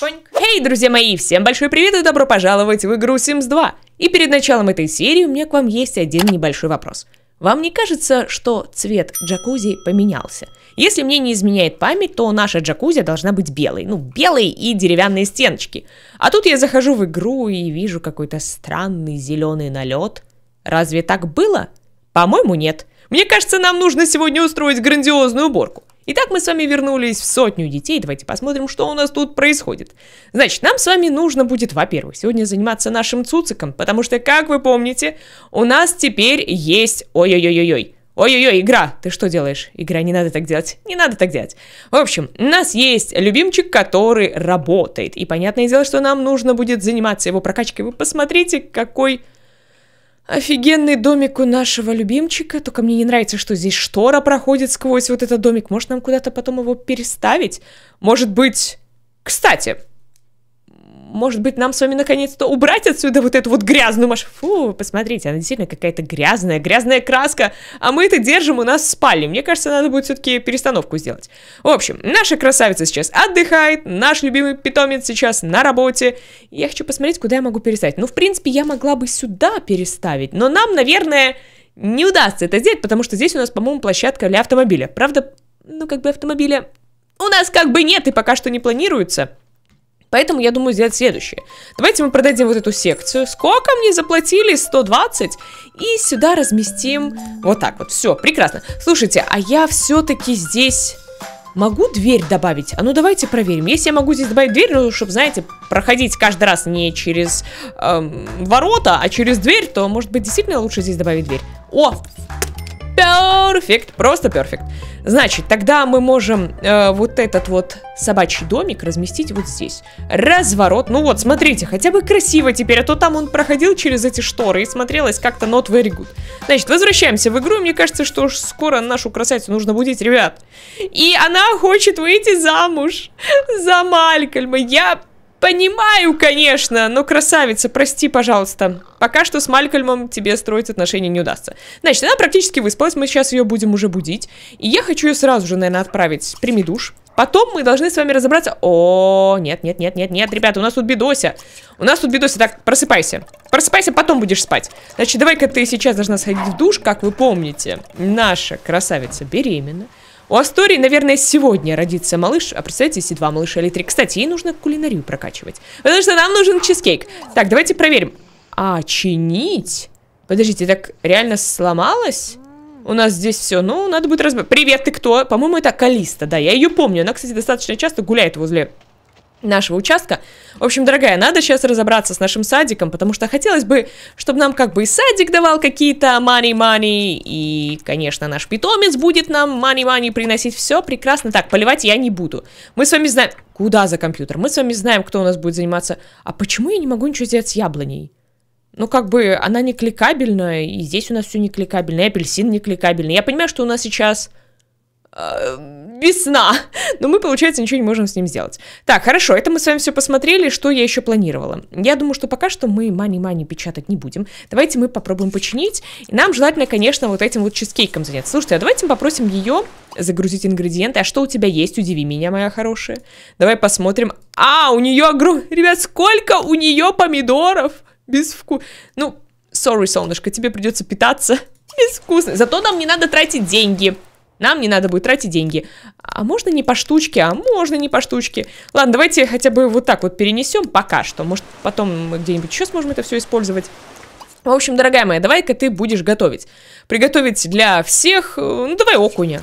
Поньк. Эй, друзья мои, всем большой привет и добро пожаловать в игру Sims 2. И перед началом этой серии у меня к вам есть один небольшой вопрос. Вам не кажется, что цвет джакузи поменялся? Если мне не изменяет память, то наша джакузи должна быть белой. Ну, белой и деревянные стеночки. А тут я захожу в игру и вижу какой-то странный зеленый налет. Разве так было? По-моему, нет. Мне кажется, нам нужно сегодня устроить грандиозную уборку. Итак, мы с вами вернулись в сотню детей. Давайте посмотрим, что у нас тут происходит. Значит, нам с вами нужно будет, во-первых, сегодня заниматься нашим цуциком, потому что, как вы помните, у нас теперь есть... Ой-ой-ой-ой-ой. Ой-ой-ой, игра, ты что делаешь? Игра, не надо так делать, не надо так делать. В общем, у нас есть любимчик, который работает. И понятное дело, что нам нужно будет заниматься его прокачкой. Вы посмотрите, какой Офигенный домик у нашего любимчика, только мне не нравится, что здесь штора проходит сквозь вот этот домик. Может, нам куда-то потом его переставить? Может быть... Кстати, может быть, нам с вами наконец-то убрать отсюда вот эту вот грязную машину. Фу, посмотрите, она действительно какая-то грязная, грязная краска, а мы это держим у нас в спальне. Мне кажется, надо будет все-таки перестановку сделать. В общем, наша красавица сейчас отдыхает, наш любимый питомец сейчас на работе. Я хочу посмотреть, куда я могу переставить. Ну, в принципе, я могла бы сюда переставить, но нам, наверное, не удастся это сделать, потому что здесь у нас, по-моему, площадка для автомобиля. Правда, ну, как бы автомобиля у нас как бы нет и пока что не планируется. Поэтому я думаю сделать следующее. Давайте мы продадим вот эту секцию. Сколько мне заплатили? 120. И сюда разместим вот так вот. Все, прекрасно. Слушайте, а я все-таки здесь... Могу дверь добавить? А ну давайте проверим. Если я могу здесь добавить дверь, ну, чтобы, знаете, проходить каждый раз не через эм, ворота, а через дверь, то, может быть, действительно лучше здесь добавить дверь. О, Перфект, просто перфект. Значит, тогда мы можем э, вот этот вот собачий домик разместить вот здесь. Разворот. Ну вот, смотрите, хотя бы красиво теперь, а то там он проходил через эти шторы и смотрелось как-то not very good. Значит, возвращаемся в игру, и мне кажется, что уж скоро нашу красавицу нужно будить, ребят. И она хочет выйти замуж за Малькольма. Я Понимаю, конечно, но красавица, прости, пожалуйста. Пока что с Малькольмом тебе строить отношения не удастся. Значит, она практически выспалась, мы сейчас ее будем уже будить. И я хочу ее сразу же, наверное, отправить. Прими душ. Потом мы должны с вами разобраться... О, нет, нет, нет, нет, нет, ребята, у нас тут бедося. У нас тут бедося. Так, просыпайся. Просыпайся, потом будешь спать. Значит, давай-ка ты сейчас должна сходить в душ. Как вы помните, наша красавица беременна. У Астории, наверное, сегодня родится малыш, а представьте, если два малыша или три. Кстати, ей нужно кулинарию прокачивать, потому что нам нужен чизкейк. Так, давайте проверим. А, чинить? Подождите, так реально сломалось? У нас здесь все, ну, надо будет разбирать. Привет, ты кто? По-моему, это Калиста, да, я ее помню. Она, кстати, достаточно часто гуляет возле нашего участка. В общем, дорогая, надо сейчас разобраться с нашим садиком, потому что хотелось бы, чтобы нам как бы и садик давал какие-то money-money, и, конечно, наш питомец будет нам money-money приносить. Все прекрасно. Так, поливать я не буду. Мы с вами знаем... Куда за компьютер? Мы с вами знаем, кто у нас будет заниматься... А почему я не могу ничего сделать с яблоней? Ну, как бы, она не кликабельная, и здесь у нас все не кликабельно, и апельсин не кликабельный. Я понимаю, что у нас сейчас Э, весна. Но мы, получается, ничего не можем с ним сделать. Так, хорошо, это мы с вами все посмотрели. Что я еще планировала? Я думаю, что пока что мы мани-мани печатать не будем. Давайте мы попробуем починить. И нам желательно, конечно, вот этим вот чизкейком заняться. Слушайте, а давайте мы попросим ее загрузить ингредиенты. А что у тебя есть? Удиви меня, моя хорошая. Давай посмотрим. А, у нее огром... Ребят, сколько у нее помидоров? Без вкуса. Ну, sorry, солнышко, тебе придется питаться безвкусно. Зато нам не надо тратить деньги. Нам не надо будет тратить деньги. А можно не по штучке, а можно не по штучке. Ладно, давайте хотя бы вот так вот перенесем пока что. Может, потом мы где-нибудь еще сможем это все использовать. В общем, дорогая моя, давай-ка ты будешь готовить. Приготовить для всех, э, ну давай окуня.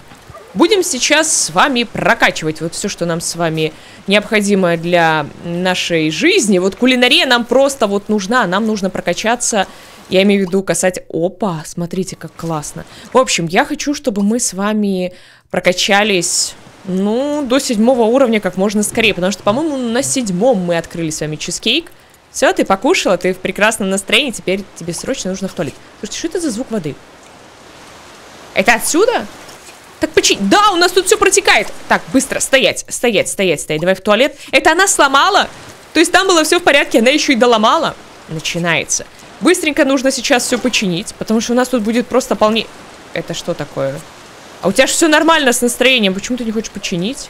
Будем сейчас с вами прокачивать вот все, что нам с вами необходимо для нашей жизни. Вот кулинария нам просто вот нужна, нам нужно прокачаться я имею в виду касать... Опа, смотрите, как классно. В общем, я хочу, чтобы мы с вами прокачались, ну, до седьмого уровня как можно скорее. Потому что, по-моему, на седьмом мы открыли с вами чизкейк. Все, ты покушала, ты в прекрасном настроении, теперь тебе срочно нужно в туалет. Слушайте, что это за звук воды? Это отсюда? Так почти... Да, у нас тут все протекает. Так, быстро, стоять, стоять, стоять, стоять. Давай в туалет. Это она сломала? То есть там было все в порядке, она еще и доломала? Начинается. Быстренько нужно сейчас все починить, потому что у нас тут будет просто полне... Это что такое? А у тебя же все нормально с настроением, почему ты не хочешь починить?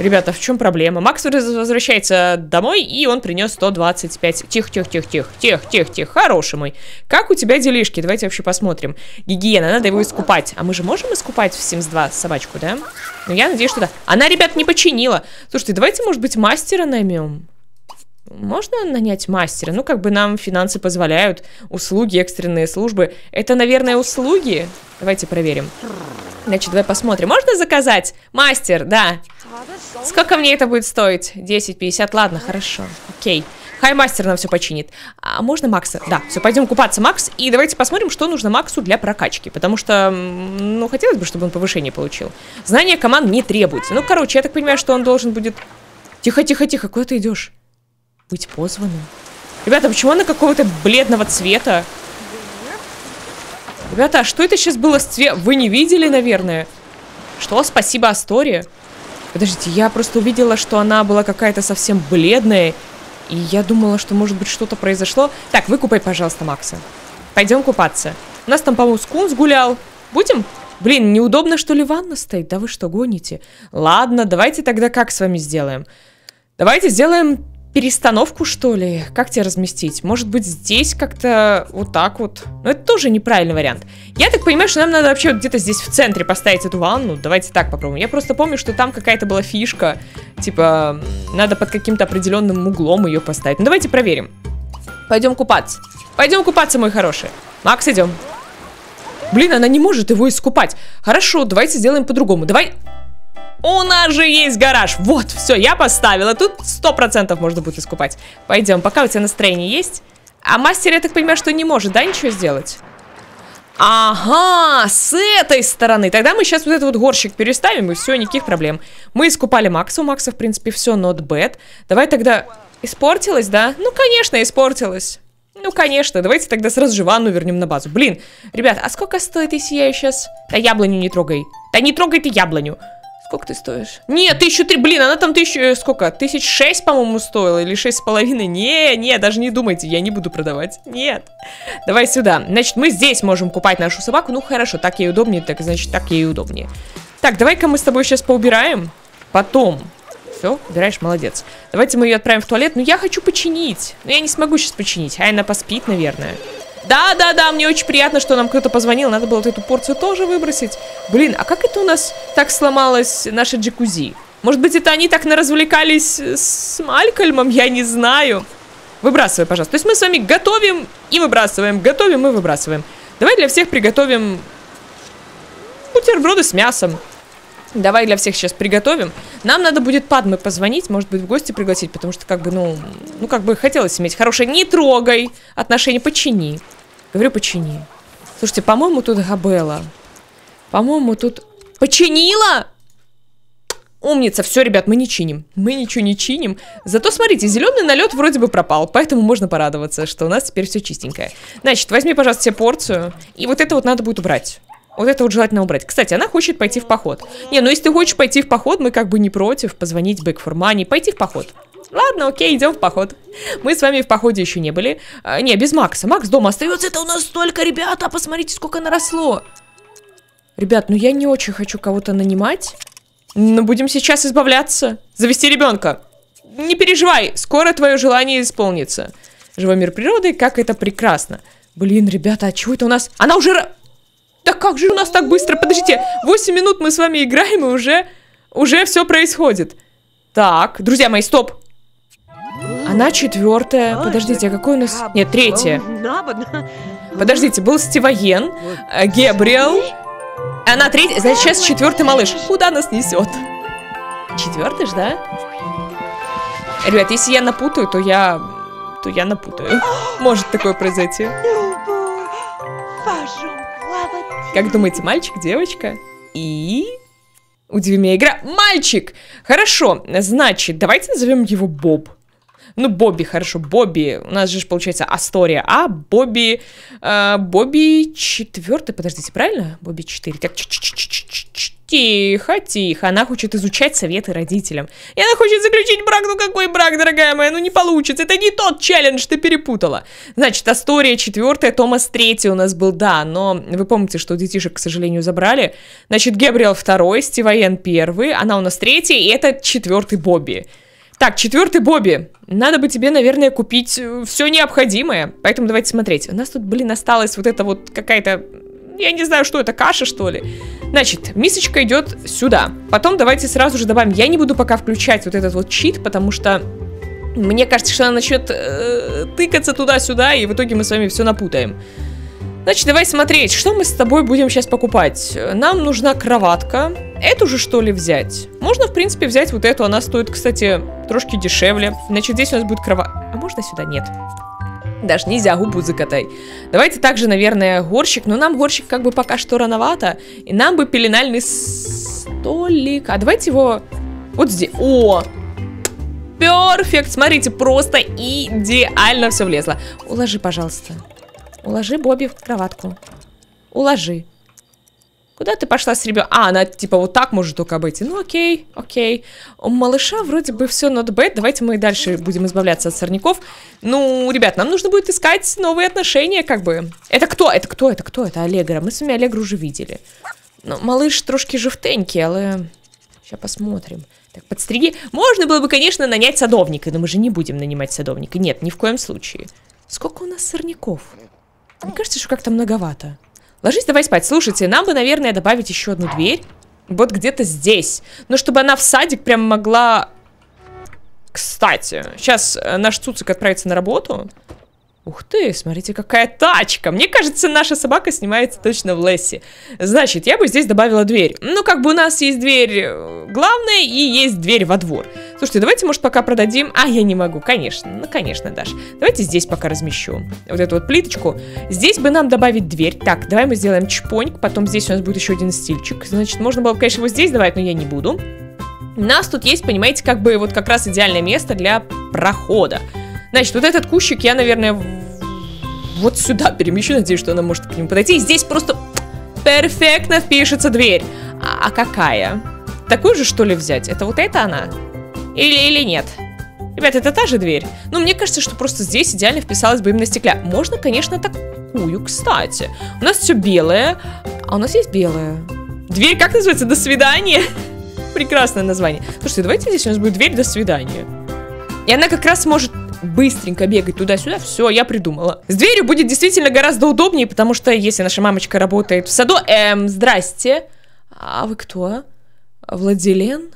Ребята, в чем проблема? Макс возвращается домой, и он принес 125. Тихо, тихо, тихо, тихо, тихо, тихо, тихо, хороший мой. Как у тебя делишки? Давайте вообще посмотрим. Гигиена, надо его искупать. А мы же можем искупать в Sims 2 собачку, да? Ну, я надеюсь, что да. Она, ребят, не починила. Слушайте, давайте, может быть, мастера наймем? Можно нанять мастера? Ну, как бы нам финансы позволяют. Услуги, экстренные службы. Это, наверное, услуги? Давайте проверим. Значит, давай посмотрим. Можно заказать? Мастер, да. Сколько мне это будет стоить? 10-50, ладно, хорошо. Окей. Хай мастер нам все починит. А можно Макса? Да, все, пойдем купаться, Макс. И давайте посмотрим, что нужно Максу для прокачки. Потому что, ну, хотелось бы, чтобы он повышение получил. Знание команд не требуется. Ну, короче, я так понимаю, что он должен будет... Тихо, тихо, тихо, куда ты идешь? Быть позванным. Ребята, почему она какого-то бледного цвета? Ребята, а что это сейчас было с цветом? Вы не видели, наверное? Что? Спасибо, Астория. Подождите, я просто увидела, что она была какая-то совсем бледная. И я думала, что, может быть, что-то произошло. Так, выкупай, пожалуйста, Макса. Пойдем купаться. У нас там, по-моему, скунс гулял. Будем? Блин, неудобно, что ли, ванна стоит? Да вы что, гоните? Ладно, давайте тогда как с вами сделаем? Давайте сделаем перестановку, что ли? Как тебя разместить? Может быть, здесь как-то вот так вот? Но это тоже неправильный вариант. Я так понимаю, что нам надо вообще где-то здесь в центре поставить эту ванну. Давайте так попробуем. Я просто помню, что там какая-то была фишка. Типа, надо под каким-то определенным углом ее поставить. Ну, давайте проверим. Пойдем купаться. Пойдем купаться, мой хороший. Макс, идем. Блин, она не может его искупать. Хорошо, давайте сделаем по-другому. Давай... У нас же есть гараж. Вот, все, я поставила. Тут сто процентов можно будет искупать. Пойдем, пока у тебя настроение есть. А мастер, я так понимаю, что не может, да, ничего сделать? Ага, с этой стороны. Тогда мы сейчас вот этот вот горщик переставим, и все, никаких проблем. Мы искупали Макса. У Макса, в принципе, все not bad. Давай тогда... Испортилось, да? Ну, конечно, испортилось. Ну, конечно, давайте тогда сразу же ванну вернем на базу. Блин, ребят, а сколько стоит, если я сейчас... Да яблоню не трогай. Да не трогай ты яблоню. Сколько ты стоишь? Нет, тысячу три, блин, она там тысячу, э, сколько? Тысяч шесть, по-моему, стоила, или шесть с половиной. Не, не, даже не думайте, я не буду продавать. Нет. Давай сюда. Значит, мы здесь можем купать нашу собаку. Ну, хорошо, так ей удобнее, так, значит, так ей удобнее. Так, давай-ка мы с тобой сейчас поубираем. Потом. Все, убираешь, молодец. Давайте мы ее отправим в туалет. Ну, я хочу починить. Но я не смогу сейчас починить. А она поспит, наверное. Да-да-да, мне очень приятно, что нам кто-то позвонил. Надо было вот эту порцию тоже выбросить. Блин, а как это у нас так сломалось наша джакузи? Может быть, это они так наразвлекались с Малькольмом? Я не знаю. Выбрасывай, пожалуйста. То есть мы с вами готовим и выбрасываем, готовим и выбрасываем. Давай для всех приготовим бутерброды с мясом. Давай для всех сейчас приготовим. Нам надо будет Падме позвонить, может быть, в гости пригласить, потому что, как бы, ну, ну, как бы хотелось иметь хорошее. Не трогай отношения, почини. Говорю, почини. Слушайте, по-моему, тут Габела. По-моему, тут... Починила? Умница, все, ребят, мы не чиним. Мы ничего не чиним. Зато, смотрите, зеленый налет вроде бы пропал, поэтому можно порадоваться, что у нас теперь все чистенькое. Значит, возьми, пожалуйста, себе порцию. И вот это вот надо будет убрать. Вот это вот желательно убрать. Кстати, она хочет пойти в поход. Не, ну если ты хочешь пойти в поход, мы как бы не против позвонить Back for Money, пойти в поход. Ладно, окей, идем в поход. Мы с вами в походе еще не были. А, не, без Макса. Макс дома остается. Это у нас столько, ребята. Посмотрите, сколько наросло. Ребят, ну я не очень хочу кого-то нанимать. Но будем сейчас избавляться. Завести ребенка. Не переживай, скоро твое желание исполнится. Живой мир природы, как это прекрасно. Блин, ребята, а чего это у нас? Она уже... Да как же у нас так быстро? Подождите, 8 минут мы с вами играем, и уже... Уже все происходит. Так, друзья мои, стоп. Она четвертая. Подождите, а какой у нас... Нет, третья. Подождите, был Стивоен, э, Гебриэл. Она третья, значит, сейчас четвертый малыш. Куда нас несет? Четвертый ж, да? Ребят, если я напутаю, то я... То я напутаю. Может такое произойти. Как думаете, мальчик, девочка? И... Удиви меня игра. Мальчик! Хорошо, значит, давайте назовем его Боб. Ну, Бобби, хорошо, Бобби. У нас же получается Астория, а Бобби... Э, Бобби четвертый, подождите, правильно? Бобби четыре. Так, Тихо, тихо. Она хочет изучать советы родителям. И она хочет заключить брак. Ну какой брак, дорогая моя? Ну не получится. Это не тот челлендж, ты перепутала. Значит, Астория четвертая, Томас третий у нас был, да. Но вы помните, что детишек, к сожалению, забрали. Значит, Габриэл второй, Стиваен первый. Она у нас третий. И это четвертый Бобби. Так, четвертый Бобби. Надо бы тебе, наверное, купить э, все необходимое. Поэтому давайте смотреть. У нас тут, блин, осталась вот эта вот какая-то я не знаю, что это, каша, что ли. Значит, мисочка идет сюда. Потом давайте сразу же добавим. Я не буду пока включать вот этот вот чит, потому что мне кажется, что она начнет э, тыкаться туда-сюда, и в итоге мы с вами все напутаем. Значит, давай смотреть, что мы с тобой будем сейчас покупать. Нам нужна кроватка. Эту же, что ли, взять? Можно, в принципе, взять вот эту. Она стоит, кстати, трошки дешевле. Значит, здесь у нас будет кровать. А можно сюда? Нет. Даже нельзя губу закатай. Давайте также, наверное, горщик. Но нам горщик как бы пока что рановато. И нам бы пеленальный столик. А давайте его вот здесь. О! Перфект! Смотрите, просто идеально все влезло. Уложи, пожалуйста. Уложи Бобби в кроватку. Уложи. Куда ты пошла с ребенком? А, она типа вот так может только быть. Ну окей, окей. У малыша вроде бы все not bad. Давайте мы дальше будем избавляться от сорняков. Ну, ребят, нам нужно будет искать новые отношения, как бы. Это кто? Это кто? Это кто? Это Аллегра. Мы с вами Аллегру уже видели. Ну, малыш трошки жовтенький, але... Сейчас посмотрим. Так, подстриги. Можно было бы, конечно, нанять садовника, но мы же не будем нанимать садовника. Нет, ни в коем случае. Сколько у нас сорняков? Мне кажется, что как-то многовато. Ложись давай спать. Слушайте, нам бы, наверное, добавить еще одну дверь. Вот где-то здесь. Но чтобы она в садик прям могла... Кстати, сейчас э, наш Цуцик отправится на работу. Ух ты, смотрите, какая тачка. Мне кажется, наша собака снимается точно в Лессе. Значит, я бы здесь добавила дверь. Ну, как бы у нас есть дверь э, главная и есть дверь во двор. Слушайте, давайте, может, пока продадим... А, я не могу, конечно. Ну, конечно, Даш. Давайте здесь пока размещу. Вот эту вот плиточку. Здесь бы нам добавить дверь. Так, давай мы сделаем чпоньк. Потом здесь у нас будет еще один стильчик. Значит, можно было бы, конечно, его здесь давать, но я не буду. У нас тут есть, понимаете, как бы вот как раз идеальное место для прохода. Значит, вот этот кущик я, наверное, вот сюда перемещу. Надеюсь, что она может к нему подойти. И здесь просто перфектно впишется дверь. А, а какая? Такую же, что ли, взять? Это вот это она? Или, или нет? Ребят, это та же дверь. Ну, мне кажется, что просто здесь идеально вписалась бы именно стекля. Можно, конечно, такую, кстати. У нас все белое. А у нас есть белое. Дверь как называется? До свидания. Прекрасное название. Слушайте, давайте здесь у нас будет дверь до свидания. И она как раз может быстренько бегать туда-сюда, все, я придумала. С дверью будет действительно гораздо удобнее, потому что если наша мамочка работает в саду... Эм, здрасте. А вы кто? Владилен?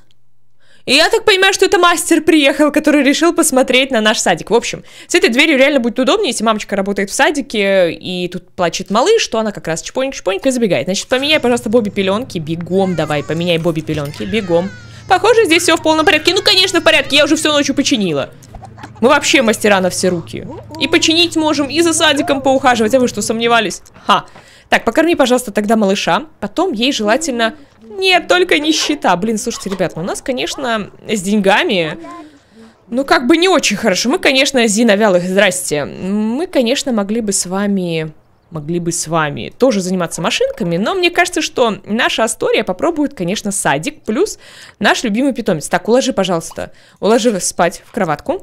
И я так понимаю, что это мастер приехал, который решил посмотреть на наш садик. В общем, с этой дверью реально будет удобнее, если мамочка работает в садике, и тут плачет малыш, что она как раз чпоньк-чпоньк и забегает. Значит, поменяй, пожалуйста, Бобби пеленки. Бегом давай, поменяй Бобби пеленки. Бегом. Похоже, здесь все в полном порядке. Ну, конечно, в порядке, я уже всю ночью починила. Мы вообще мастера на все руки. И починить можем, и за садиком поухаживать. А вы что, сомневались? Ха. Так, покорми, пожалуйста, тогда малыша. Потом ей желательно... Нет, только нищета. Блин, слушайте, ребят, ну у нас, конечно, с деньгами... Ну, как бы не очень хорошо. Мы, конечно, Зина Вялых, здрасте. Мы, конечно, могли бы с вами... Могли бы с вами тоже заниматься машинками, но мне кажется, что наша Астория попробует, конечно, садик, плюс наш любимый питомец. Так, уложи, пожалуйста, уложи спать в кроватку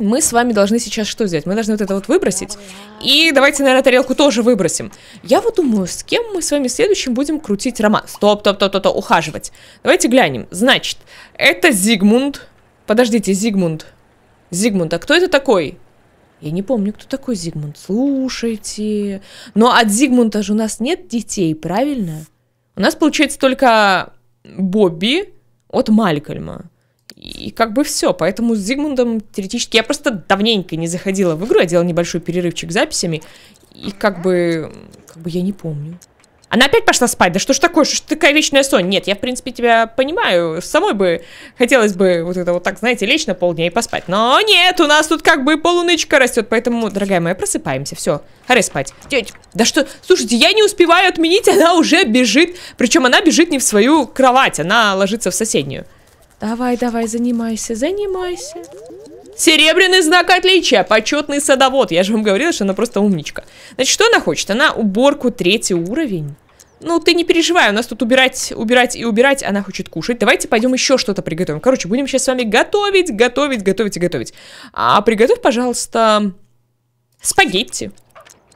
мы с вами должны сейчас что сделать? Мы должны вот это вот выбросить. И давайте, наверное, тарелку тоже выбросим. Я вот думаю, с кем мы с вами следующим будем крутить роман. Стоп, стоп, стоп, стоп, ухаживать. Давайте глянем. Значит, это Зигмунд. Подождите, Зигмунд. Зигмунд, а кто это такой? Я не помню, кто такой Зигмунд. Слушайте. Но от Зигмунда же у нас нет детей, правильно? У нас получается только Бобби от Малькольма. И как бы все. Поэтому с Зигмундом теоретически... Я просто давненько не заходила в игру, я делала небольшой перерывчик записями. И как бы... Как бы я не помню. Она опять пошла спать. Да что ж такое, что ж такая вечная сон? Нет, я, в принципе, тебя понимаю. Самой бы хотелось бы вот это вот так, знаете, лечь на полдня и поспать. Но нет, у нас тут как бы полунычка растет. Поэтому, дорогая моя, просыпаемся. Все, харе спать. Тетя, да что, слушайте, я не успеваю отменить, она уже бежит. Причем она бежит не в свою кровать, она ложится в соседнюю. Давай, давай, занимайся, занимайся. Серебряный знак отличия, почетный садовод. Я же вам говорила, что она просто умничка. Значит, что она хочет? Она уборку третий уровень. Ну, ты не переживай, у нас тут убирать, убирать и убирать, она хочет кушать. Давайте пойдем еще что-то приготовим. Короче, будем сейчас с вами готовить, готовить, готовить и готовить. А приготовь, пожалуйста, спагетти.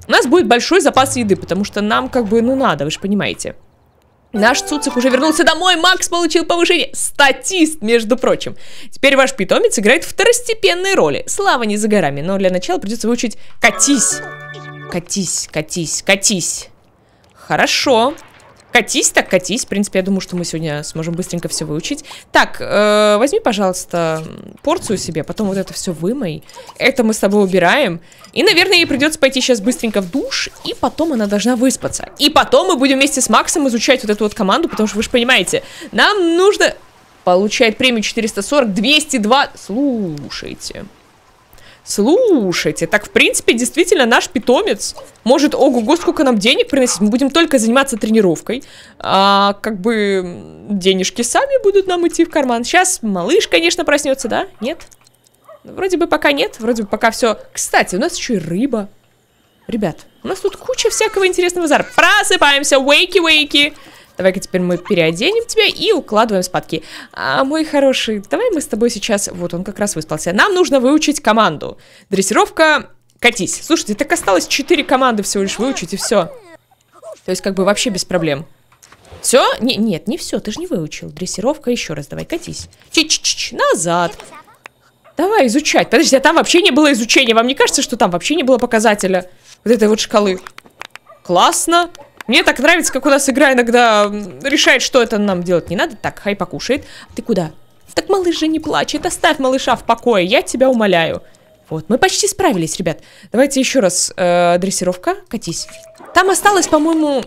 У нас будет большой запас еды, потому что нам как бы, ну, надо, вы же понимаете. Наш Цуцик уже вернулся домой, Макс получил повышение. Статист, между прочим. Теперь ваш питомец играет второстепенные роли. Слава не за горами, но для начала придется выучить «катись». Катись, катись, катись. Хорошо. Катись, так катись. В принципе, я думаю, что мы сегодня сможем быстренько все выучить. Так, э, возьми, пожалуйста, порцию себе, потом вот это все вымой. Это мы с тобой убираем. И, наверное, ей придется пойти сейчас быстренько в душ, и потом она должна выспаться. И потом мы будем вместе с Максом изучать вот эту вот команду, потому что вы же понимаете, нам нужно... Получает премию 440, 202... Слушайте... Слушайте, так в принципе действительно наш питомец может, ого-го, сколько нам денег приносить. Мы будем только заниматься тренировкой. А, как бы денежки сами будут нам идти в карман. Сейчас малыш, конечно, проснется, да? Нет? Вроде бы пока нет, вроде бы пока все. Кстати, у нас еще и рыба. Ребят, у нас тут куча всякого интересного зара. Просыпаемся, вейки-вейки. Давай-ка теперь мы переоденем тебя и укладываем спадки. А, мой хороший, давай мы с тобой сейчас... Вот, он как раз выспался. Нам нужно выучить команду. Дрессировка, катись. Слушайте, так осталось 4 команды всего лишь выучить, и все. То есть, как бы, вообще без проблем. Все? Не, нет, не все, ты же не выучил. Дрессировка, еще раз давай, катись. Чич-чич, назад. Давай изучать. Подожди, а там вообще не было изучения. Вам не кажется, что там вообще не было показателя вот этой вот шкалы? Классно. Мне так нравится, как у нас игра иногда решает, что это нам делать не надо. Так, хай покушает. Ты куда? Так малыш же не плачет. Оставь малыша в покое, я тебя умоляю. Вот, мы почти справились, ребят. Давайте еще раз. Э, дрессировка, катись. Там осталось, по-моему,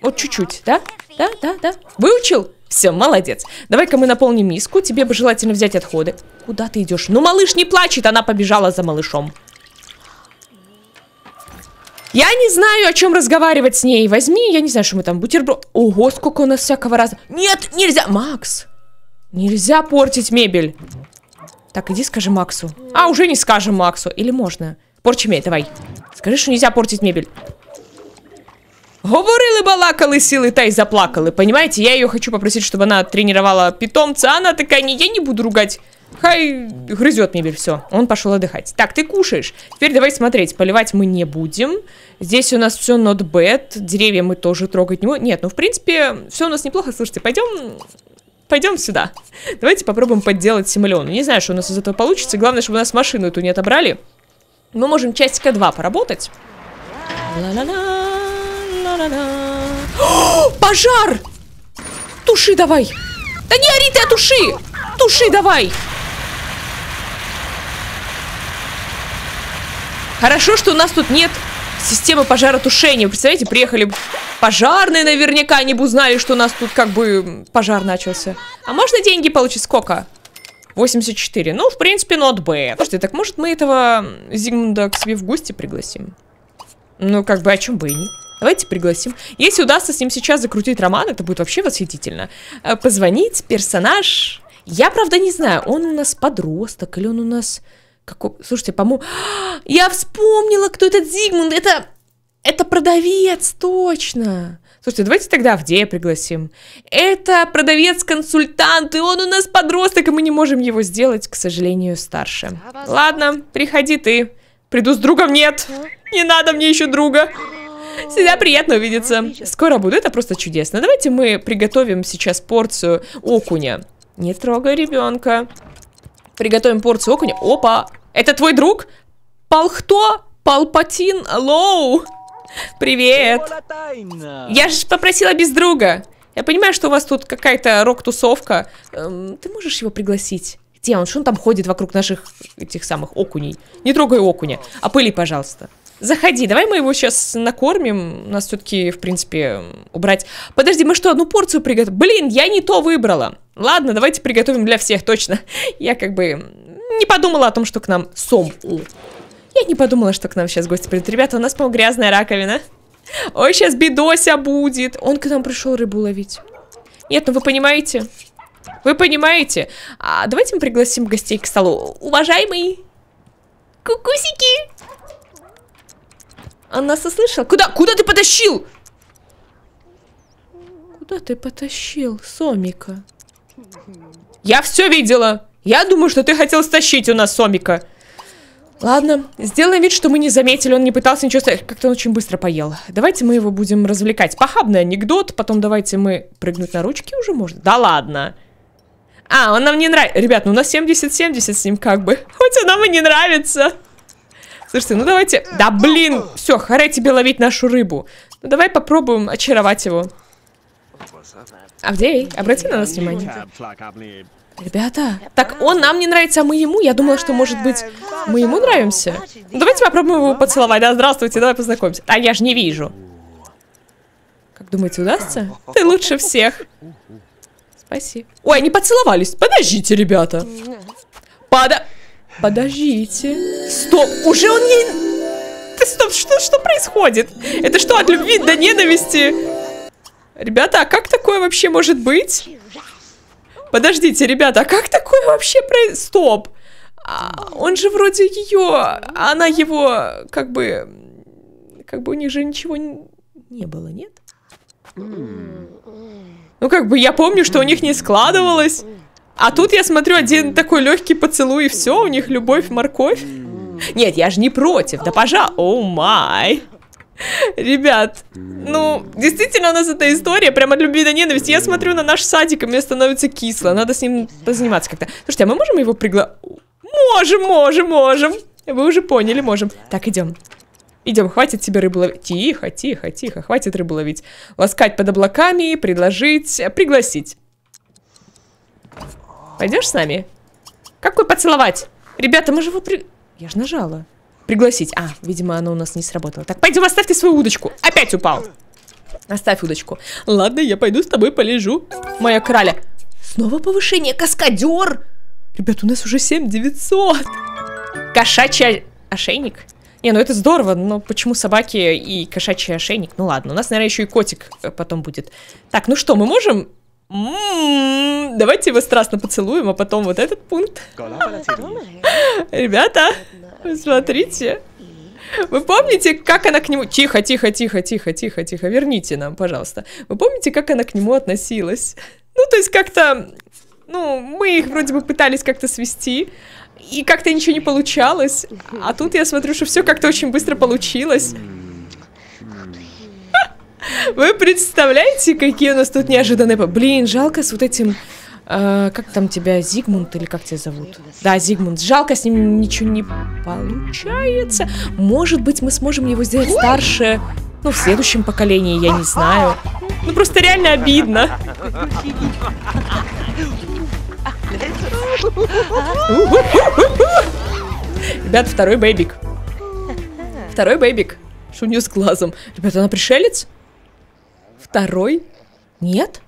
вот чуть-чуть, да? Да, да, да. Выучил? Все, молодец. Давай-ка мы наполним миску. Тебе бы желательно взять отходы. Куда ты идешь? Ну, малыш не плачет, она побежала за малышом. Я не знаю, о чем разговаривать с ней. Возьми, я не знаю, что мы там, бутерброд. Ого, сколько у нас всякого раза. Нет, нельзя. Макс, нельзя портить мебель. Так, иди скажи Максу. А, уже не скажем Максу. Или можно? Порчи мебель, давай. Скажи, что нельзя портить мебель. Говорили, балакали, силы, та и заплакали. Понимаете, я ее хочу попросить, чтобы она тренировала питомца. Она такая, не, я не буду ругать. Хай грызет мебель, все. Он пошел отдыхать. Так, ты кушаешь. Теперь давай смотреть. Поливать мы не будем. Здесь у нас все not bad. Деревья мы тоже трогать не будем. Нет, ну в принципе, все у нас неплохо. Слушайте, пойдем... Пойдем сюда. Давайте попробуем подделать симулион. Не знаю, что у нас из этого получится. Главное, чтобы у нас машину эту не отобрали. Мы можем часика два поработать. Пожар! Туши давай! Да не ори ты, а туши! Туши давай! Хорошо, что у нас тут нет системы пожаротушения. Представляете, приехали пожарные наверняка, они бы узнали, что у нас тут как бы пожар начался. А можно деньги получить сколько? 84. Ну, в принципе, not bad. Слушайте, так может мы этого Зигмунда к себе в гости пригласим? Ну, как бы, о чем бы и не. Давайте пригласим. Если удастся с ним сейчас закрутить роман, это будет вообще восхитительно. Э, позвонить, персонаж... Я, правда, не знаю, он у нас подросток или он у нас... Какой... Слушайте, по-моему... Я вспомнила, кто этот Зигмунд. Это... Это продавец, точно. Слушайте, давайте тогда Авдея пригласим. Это продавец-консультант, и он у нас подросток, и мы не можем его сделать, к сожалению, старше. Ладно, приходи ты. Приду с другом, нет. Не надо мне еще друга. Всегда приятно увидеться. Скоро буду, это просто чудесно. Давайте мы приготовим сейчас порцию окуня. Не трогай ребенка. Приготовим порцию окуня. Опа! Это твой друг? Пал кто? Палпатин? Лоу! Привет! Я же попросила без друга. Я понимаю, что у вас тут какая-то рок-тусовка. Эм, ты можешь его пригласить? Где он? Что он там ходит вокруг наших этих самых окуней? Не трогай окуня. А пыли, пожалуйста. Заходи, давай мы его сейчас накормим. Нас все-таки, в принципе, убрать. Подожди, мы что, одну порцию приготовим? Блин, я не то выбрала. Ладно, давайте приготовим для всех, точно. Я как бы не подумала о том, что к нам сом. Я не подумала, что к нам сейчас гости придут. Ребята, у нас, по-моему, грязная раковина. Ой, сейчас бедося будет. Он к нам пришел рыбу ловить. Нет, ну вы понимаете? Вы понимаете? А давайте мы пригласим гостей к столу. Уважаемый кукусики! Он нас услышал? Куда? Куда ты потащил? Куда ты потащил Сомика? Я все видела. Я думаю, что ты хотел стащить у нас Сомика. Ладно, сделаем вид, что мы не заметили, он не пытался ничего сказать. Как-то он очень быстро поел. Давайте мы его будем развлекать. Похабный анекдот, потом давайте мы прыгнуть на ручки уже можно. Да ладно. А, он нам не нравится. Ребят, ну у нас 70-70 с ним как бы. Хоть он нам и не нравится. Слушайте, ну давайте... Да блин, все, харе тебе ловить нашу рыбу. Ну давай попробуем очаровать его. Авдей, обрати на нас внимание. Ребята, так он нам не нравится, а мы ему? Я думала, что, может быть, мы ему нравимся? Ну, давайте попробуем его поцеловать. Да, здравствуйте, давай познакомимся. А я же не вижу. Как думаете, удастся? Ты лучше всех. Спасибо. Ой, они поцеловались. Подождите, ребята. Пода... Подождите. Стоп, уже он не... Ты стоп, что, что происходит? Это что, от любви до ненависти? Ребята, а как такое вообще может быть? Подождите, ребята, а как такое вообще про... Стоп! А, он же вроде ее, она его, как бы... Как бы у них же ничего не, не было, нет? Ну, как бы я помню, что у них не складывалось. А тут я смотрю один такой легкий поцелуй, и все, у них любовь, морковь. Нет, я же не против, да пожалуйста. О май. Ребят, ну, действительно у нас эта история прямо от любви до ненависти. Я смотрю на наш садик, и мне становится кисло. Надо с ним позаниматься как-то. Слушайте, а мы можем его пригла... Можем, можем, можем. Вы уже поняли, можем. Так, идем. Идем, хватит тебе рыбу ловить. Тихо, тихо, тихо, хватит рыбу ловить. Ласкать под облаками, предложить, пригласить. Пойдешь с нами? Какой поцеловать? Ребята, мы же его при... Я же нажала. Пригласить. А, видимо, оно у нас не сработало. Так, пойдем, оставьте свою удочку. Опять упал. Оставь удочку. Ладно, я пойду с тобой полежу. Моя краля. Снова повышение. Каскадер. Ребят, у нас уже 7900. Кошачий ошейник. Не, ну это здорово, но почему собаки и кошачий ошейник? Ну ладно, у нас, наверное, еще и котик э, потом будет. Так, ну что, мы можем... М -м -м, давайте его страстно поцелуем, а потом вот этот пункт. Ребята, Смотрите. Вы помните, как она к нему... Тихо, тихо, тихо, тихо, тихо, тихо. Верните нам, пожалуйста. Вы помните, как она к нему относилась? Ну, то есть как-то... Ну, мы их вроде бы пытались как-то свести. И как-то ничего не получалось. А тут я смотрю, что все как-то очень быстро получилось. Вы представляете, какие у нас тут неожиданные... Блин, жалко с вот этим Э, как там тебя, Зигмунд или как тебя зовут? Да, Зигмунд. Жалко, с ним ничего не получается. Может быть, мы сможем его сделать старше, ну, в следующем поколении, я не знаю. Ну, просто реально обидно. Ребят, второй бэйбик. Второй бэйбик. Что у нее с глазом? Ребята, она пришелец? Второй? Нет?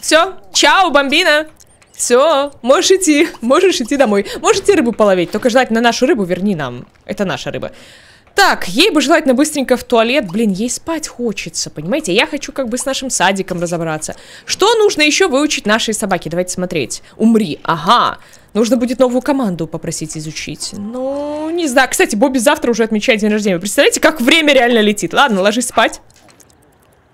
Все, чао, бомбина. Все, можешь идти, можешь идти домой. Можете рыбу половить, только желательно нашу рыбу верни нам. Это наша рыба. Так, ей бы желательно быстренько в туалет. Блин, ей спать хочется, понимаете? Я хочу как бы с нашим садиком разобраться. Что нужно еще выучить нашей собаке? Давайте смотреть. Умри. Ага. Нужно будет новую команду попросить изучить. Ну, не знаю. Кстати, Бобби завтра уже отмечает день рождения. Представляете, как время реально летит? Ладно, ложись спать.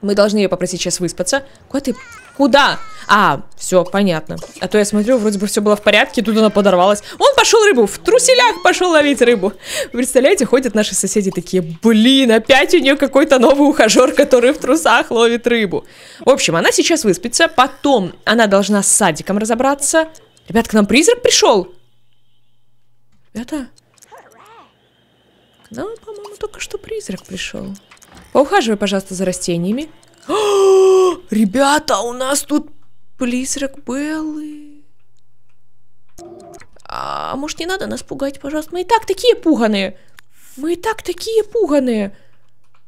Мы должны ее попросить сейчас выспаться. Куда ты? Куда? А, все, понятно. А то я смотрю, вроде бы все было в порядке, тут она подорвалась. Он пошел рыбу, в труселях пошел ловить рыбу. представляете, ходят наши соседи такие, блин, опять у нее какой-то новый ухажер, который в трусах ловит рыбу. В общем, она сейчас выспится, потом она должна с садиком разобраться. Ребят, к нам призрак пришел. Ребята, к нам, по-моему, только что призрак пришел. Поухаживай, пожалуйста, за растениями. Ребята, у нас тут призрак Беллы. А может не надо нас пугать, пожалуйста? Мы и так такие пуганые. Мы и так такие пуганые.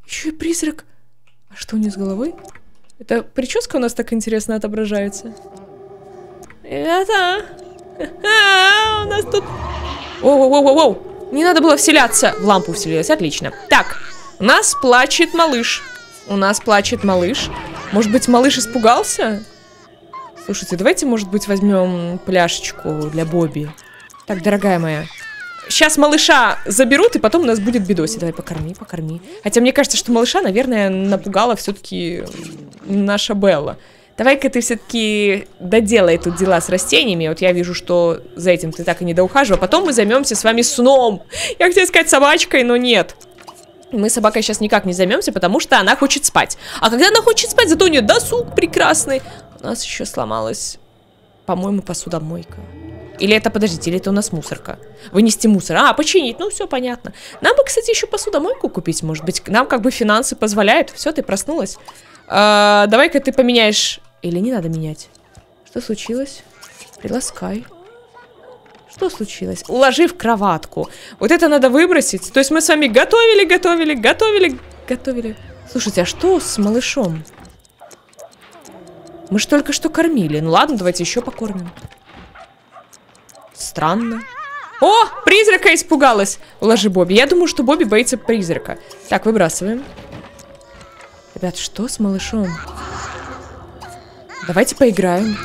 Еще и призрак. А что у нее с головой? Это прическа у нас так интересно отображается. Ребята. у нас тут... Воу-воу-воу-воу. Не надо было вселяться. В лампу вселилась, отлично. Так, у нас плачет малыш. У нас плачет малыш. Может быть, малыш испугался? Слушайте, давайте, может быть, возьмем пляшечку для Бобби. Так, дорогая моя. сейчас малыша заберут, и потом у нас будет бедоси. Давай, покорми, покорми. Хотя мне кажется, что малыша, наверное, напугала все-таки наша Белла. Давай-ка ты все-таки доделай тут дела с растениями. Вот я вижу, что за этим ты так и не доухаживал. Потом мы займемся с вами сном. Я хотела сказать собачкой, но нет. Мы с собакой сейчас никак не займемся, потому что она хочет спать. А когда она хочет спать, зато у нее досуг прекрасный. У нас еще сломалась, по-моему, посудомойка. Или это, подождите, или это у нас мусорка? Вынести мусор. А, починить, ну все понятно. Нам бы, кстати, еще посудомойку купить, может быть. Нам как бы финансы позволяют. Все, ты проснулась. А, Давай-ка ты поменяешь... Или не надо менять? Что случилось? Приласкай. Что случилось? Уложи в кроватку. Вот это надо выбросить. То есть мы с вами готовили, готовили, готовили, готовили. Слушайте, а что с малышом? Мы же только что кормили. Ну ладно, давайте еще покормим. Странно. О, призрака испугалась. Уложи Бобби. Я думаю, что Бобби боится призрака. Так, выбрасываем. Ребят, что с малышом? Давайте поиграем.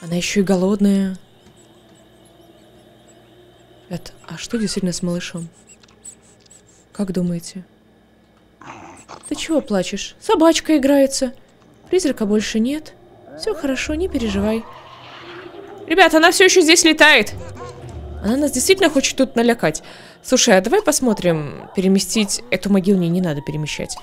Она еще и голодная. Ребят, а что действительно с малышом? Как думаете? Ты чего плачешь? Собачка играется. Призрака больше нет. Все хорошо, не переживай. Ребята, она все еще здесь летает. Она нас действительно хочет тут налякать. Слушай, а давай посмотрим, переместить эту могилу. Не, не надо перемещать.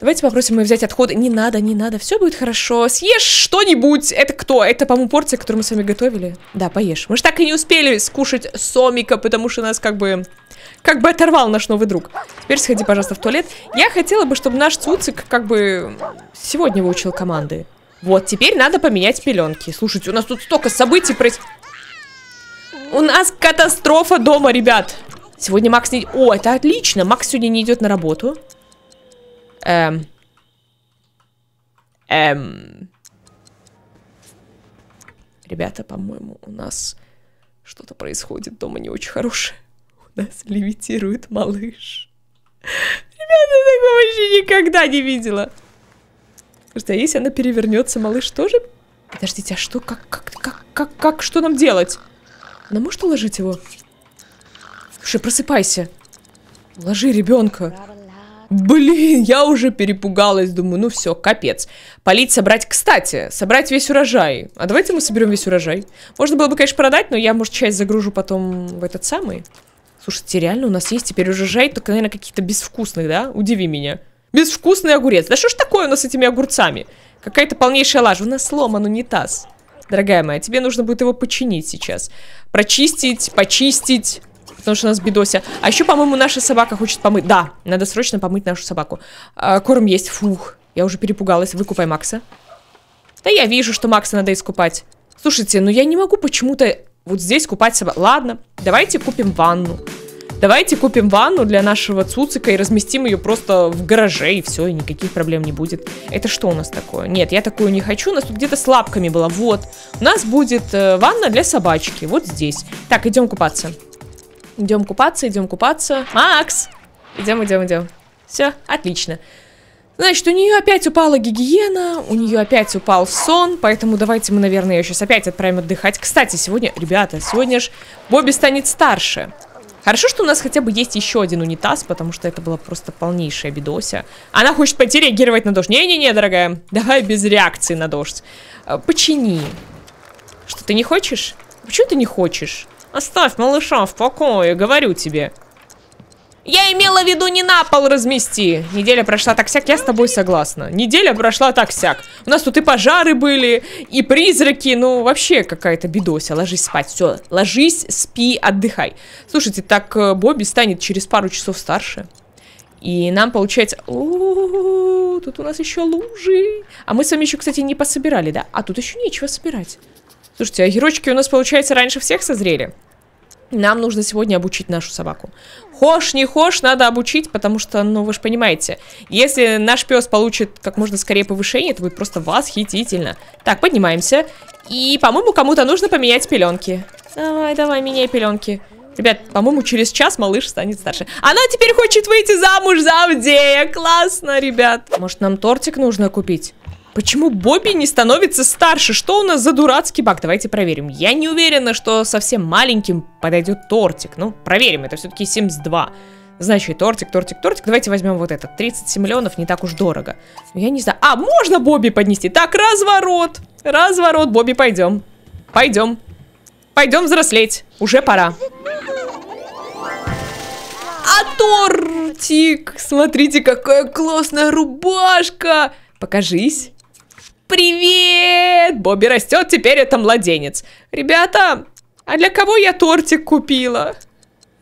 Давайте попросим ее взять отходы. Не надо, не надо, все будет хорошо. Съешь что-нибудь. Это кто? Это, по-моему, порция, которую мы с вами готовили. Да, поешь. Мы же так и не успели скушать сомика, потому что нас как бы... Как бы оторвал наш новый друг. Теперь сходи, пожалуйста, в туалет. Я хотела бы, чтобы наш Цуцик как бы сегодня выучил команды. Вот, теперь надо поменять пеленки. Слушайте, у нас тут столько событий происходит. У нас катастрофа дома, ребят. Сегодня Макс не... О, это отлично. Макс сегодня не идет на работу. Эм. Эм. Ребята, по-моему, у нас что-то происходит дома не очень хорошее. У нас левитирует малыш. Ребята, я такого вообще никогда не видела. Слушайте, если она перевернется, малыш тоже? Подождите, а что, как, как, как, как, как, что нам делать? Она может уложить его? Слушай, просыпайся. Ложи ребенка. Блин, я уже перепугалась, думаю, ну все, капец. Полить, собрать, кстати, собрать весь урожай. А давайте мы соберем весь урожай. Можно было бы, конечно, продать, но я, может, часть загружу потом в этот самый. Слушайте, реально у нас есть теперь урожай, только, наверное, каких-то безвкусных, да? Удиви меня. Безвкусный огурец. Да что ж такое у нас с этими огурцами? Какая-то полнейшая лажа. У нас сломан унитаз. Дорогая моя, тебе нужно будет его починить сейчас. Прочистить, почистить. Потому что у нас бедося. А еще, по-моему, наша собака хочет помыть. Да, надо срочно помыть нашу собаку. А, корм есть. Фух, я уже перепугалась. Выкупай Макса. Да я вижу, что Макса надо искупать. Слушайте, ну я не могу почему-то вот здесь купать собаку. Ладно, давайте купим ванну. Давайте купим ванну для нашего цуцика и разместим ее просто в гараже, и все, и никаких проблем не будет. Это что у нас такое? Нет, я такую не хочу, у нас тут где-то с лапками было. Вот, у нас будет э, ванна для собачки, вот здесь. Так, идем купаться. Идем купаться, идем купаться. Макс! Идем, идем, идем. Все, отлично. Значит, у нее опять упала гигиена, у нее опять упал сон, поэтому давайте мы, наверное, ее сейчас опять отправим отдыхать. Кстати, сегодня, ребята, сегодня ж Бобби станет старше. Хорошо, что у нас хотя бы есть еще один унитаз, потому что это была просто полнейшая бедося. Она хочет пойти реагировать на дождь. Не-не-не, дорогая, давай без реакции на дождь. А, почини. Что, ты не хочешь? Почему ты не хочешь? Оставь малыша в покое, говорю тебе. Я имела в виду не на пол размести. Неделя прошла так-сяк, я с тобой согласна. Неделя прошла так-сяк. У нас тут и пожары были, и призраки. Ну, вообще какая-то бедося. Ложись спать, все. Ложись, спи, отдыхай. Слушайте, так э, Бобби станет через пару часов старше. И нам получается... О тут у нас еще лужи. А мы с вами еще, кстати, не пособирали, да? А тут еще нечего собирать. Слушайте, а герочки у нас, получается, раньше всех созрели. Нам нужно сегодня обучить нашу собаку. Хошь, не хошь, надо обучить, потому что, ну, вы же понимаете, если наш пес получит как можно скорее повышение, это будет просто восхитительно. Так, поднимаемся. И, по-моему, кому-то нужно поменять пеленки. Давай, давай, меняй пеленки. Ребят, по-моему, через час малыш станет старше. Она теперь хочет выйти замуж за Авдея. Классно, ребят. Может, нам тортик нужно купить? Почему Бобби не становится старше? Что у нас за дурацкий баг? Давайте проверим. Я не уверена, что совсем маленьким подойдет тортик. Ну, проверим, это все-таки 72. Значит, тортик, тортик, тортик. Давайте возьмем вот этот. 37 миллионов не так уж дорого. Я не знаю. А, можно Бобби поднести? Так, разворот. Разворот. Бобби, пойдем. Пойдем. Пойдем взрослеть. Уже пора. А тортик! Смотрите, какая классная рубашка! Покажись. Привет! Бобби растет, теперь это младенец. Ребята, а для кого я тортик купила?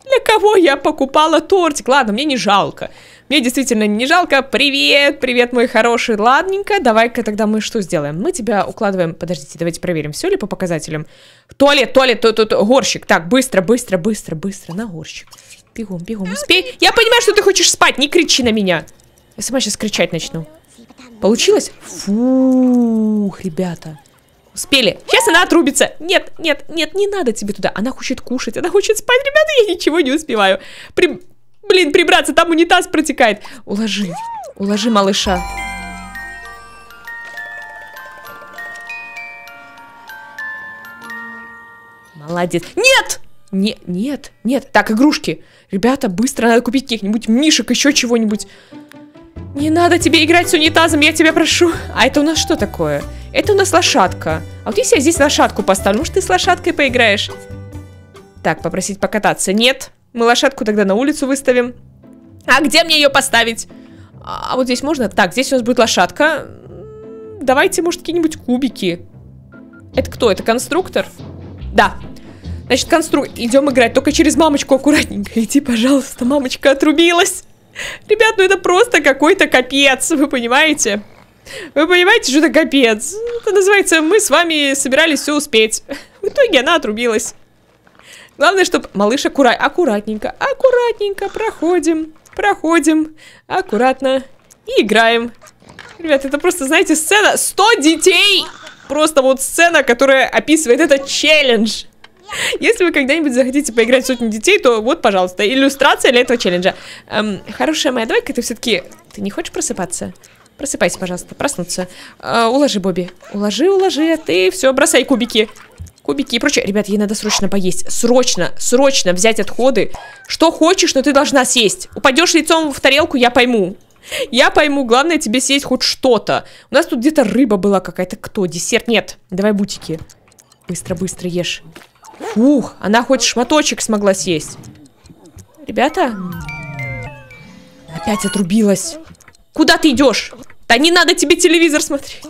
Для кого я покупала тортик? Ладно, мне не жалко. Мне действительно не жалко. Привет, привет, мой хороший. Ладненько, давай-ка тогда мы что сделаем? Мы тебя укладываем... Подождите, давайте проверим, все ли по показателям. Туалет, туалет, тут, тут горщик. Так, быстро, быстро, быстро, быстро на горщик. Бегом, бегом, успей. Я понимаю, что ты хочешь спать, не кричи на меня. Я сама сейчас кричать начну. Получилось? Фух, ребята. Успели. Сейчас она отрубится. Нет, нет, нет, не надо тебе туда. Она хочет кушать, она хочет спать. Ребята, я ничего не успеваю. При... Блин, прибраться, там унитаз протекает. Уложи, уложи малыша. Молодец. Нет! Не, нет, нет. Так, игрушки. Ребята, быстро надо купить каких-нибудь мишек, еще чего-нибудь. Не надо тебе играть с унитазом, я тебя прошу. А это у нас что такое? Это у нас лошадка. А вот если я здесь лошадку поставлю, может ты с лошадкой поиграешь? Так, попросить покататься. Нет, мы лошадку тогда на улицу выставим. А где мне ее поставить? А вот здесь можно? Так, здесь у нас будет лошадка. Давайте, может, какие-нибудь кубики. Это кто? Это конструктор? Да. Значит, конструктор. Идем играть. Только через мамочку аккуратненько. Иди, пожалуйста, мамочка отрубилась. Ребят, ну это просто какой-то капец, вы понимаете? Вы понимаете, что это капец? Это называется, мы с вами собирались все успеть. В итоге она отрубилась. Главное, чтобы малыш аккурат... аккуратненько, аккуратненько проходим, проходим, аккуратно и играем. Ребят, это просто, знаете, сцена 100 детей! Просто вот сцена, которая описывает этот челлендж. Если вы когда-нибудь захотите поиграть в сотню детей, то вот, пожалуйста, иллюстрация для этого челленджа. Эм, хорошая моя, давай-ка ты все-таки... Ты не хочешь просыпаться? Просыпайся, пожалуйста, проснуться. Э, уложи, Бобби. Уложи, уложи, а ты все, бросай кубики. Кубики и прочее. Ребят, ей надо срочно поесть. Срочно, срочно взять отходы. Что хочешь, но ты должна съесть. Упадешь лицом в тарелку, я пойму. Я пойму, главное тебе съесть хоть что-то. У нас тут где-то рыба была какая-то. Кто? Десерт? Нет. Давай бутики. Быстро, быстро ешь. Фух, она хоть шматочек смогла съесть. Ребята? Опять отрубилась. Куда ты идешь? Да не надо тебе телевизор смотреть.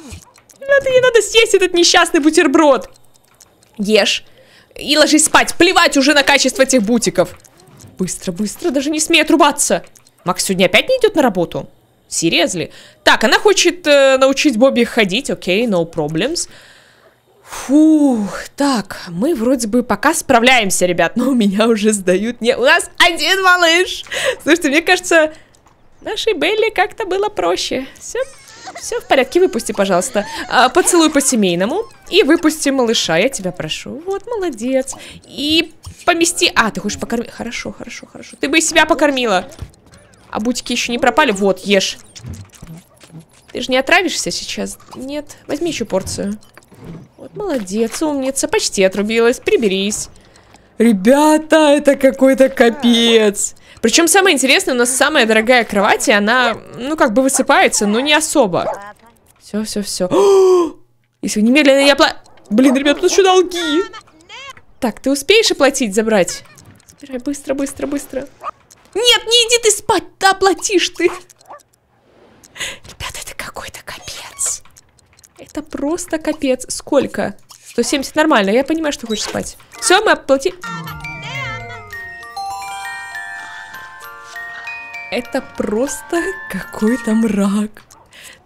Ребята, не надо съесть этот несчастный бутерброд. Ешь. И ложись спать. Плевать уже на качество этих бутиков. Быстро, быстро, даже не смей отрубаться. Макс сегодня опять не идет на работу? Серьезно? Так, она хочет э, научить Бобби ходить. Окей, okay, no problems. Фух, так, мы вроде бы пока справляемся, ребят, но у меня уже сдают не... У нас один малыш! Слушайте, мне кажется, нашей Белли как-то было проще. Все, все в порядке, выпусти, пожалуйста. А, поцелуй по-семейному и выпусти малыша, я тебя прошу. Вот, молодец. И помести... А, ты хочешь покормить? Хорошо, хорошо, хорошо. Ты бы и себя покормила. А бутики еще не пропали? Вот, ешь. Ты же не отравишься сейчас? Нет, возьми еще порцию. Вот молодец, умница, почти отрубилась, приберись. Ребята, это какой-то капец. Причем самое интересное, у нас самая дорогая кровать, и она, ну, как бы высыпается, но не особо. Все, все, все. Если немедленно я пла... Блин, ребят, тут еще долги. Так, ты успеешь оплатить, забрать? Забирай, быстро, быстро, быстро. Нет, не иди ты спать, да оплатишь ты. Ребята, это какой-то капец. Это просто капец. Сколько? 170 нормально. Я понимаю, что хочешь спать. Все, мы оплатили. Это просто какой-то мрак.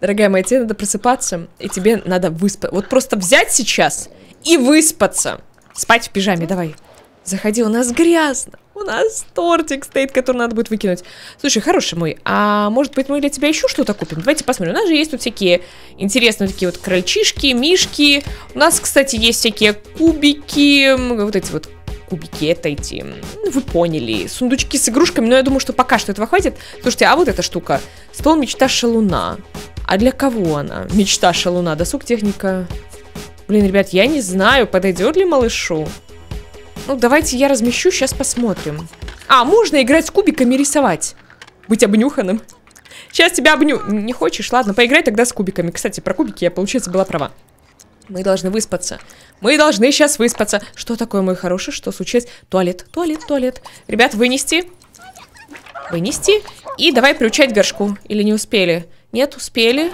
Дорогая моя, тебе надо просыпаться, и тебе надо выспаться. Вот просто взять сейчас и выспаться. Спать в пижаме, давай. Заходи, у нас грязно. У нас тортик стоит, который надо будет выкинуть. Слушай, хороший мой, а может быть мы для тебя еще что-то купим? Давайте посмотрим. У нас же есть тут всякие интересные такие вот крольчишки, мишки. У нас, кстати, есть всякие кубики. Вот эти вот кубики, это эти, ну, вы поняли, сундучки с игрушками, но я думаю, что пока что этого хватит. Слушайте, а вот эта штука, стол мечта шалуна. А для кого она? Мечта шалуна, досуг техника. Блин, ребят, я не знаю, подойдет ли малышу. Ну, давайте я размещу, сейчас посмотрим. А, можно играть с кубиками рисовать. Быть обнюханным. Сейчас тебя обню... Не хочешь? Ладно, поиграй тогда с кубиками. Кстати, про кубики я, получается, была права. Мы должны выспаться. Мы должны сейчас выспаться. Что такое, мой хороший? Что случилось? Туалет, туалет, туалет. Ребят, вынести. Вынести. И давай приучать горшку. Или не успели? Нет, успели.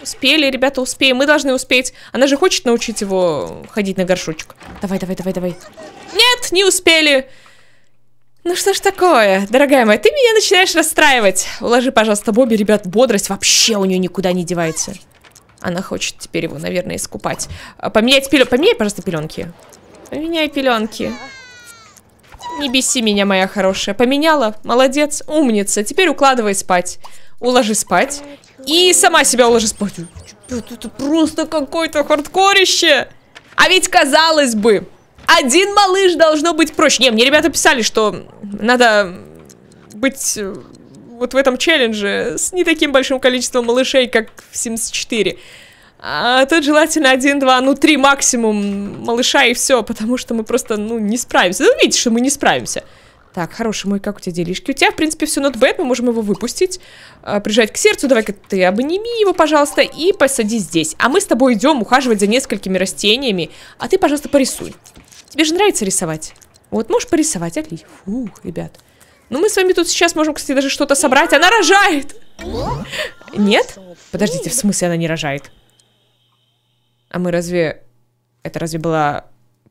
Успели, ребята, успеем. Мы должны успеть. Она же хочет научить его ходить на горшочек. Давай, давай, давай, давай. Нет, не успели. Ну что ж такое, дорогая моя, ты меня начинаешь расстраивать. Уложи, пожалуйста, Бобби, ребят, бодрость вообще у нее никуда не девается. Она хочет теперь его, наверное, искупать. А, поменять пеленки. Поменяй, пожалуйста, пеленки. Поменяй пеленки. Не беси меня, моя хорошая. Поменяла? Молодец, умница. Теперь укладывай спать. Уложи спать. И сама себя уложи спать. Это просто какое-то хардкорище. А ведь казалось бы, один малыш должно быть проще. Не, мне ребята писали, что надо быть э, вот в этом челлендже с не таким большим количеством малышей, как в Sims 4. А тут желательно один, два, ну три максимум малыша и все, потому что мы просто, ну, не справимся. Ну, видите, что мы не справимся. Так, хороший мой, как у тебя делишки? У тебя, в принципе, все not bad, мы можем его выпустить, а, прижать к сердцу. Давай-ка ты обними его, пожалуйста, и посади здесь. А мы с тобой идем ухаживать за несколькими растениями, а ты, пожалуйста, порисуй. Тебе же нравится рисовать? Вот, можешь порисовать, отлично. Фух, ребят. Ну, мы с вами тут сейчас можем, кстати, даже что-то собрать. Она рожает! Нет? Подождите, в смысле она не рожает? А мы разве... Это разве была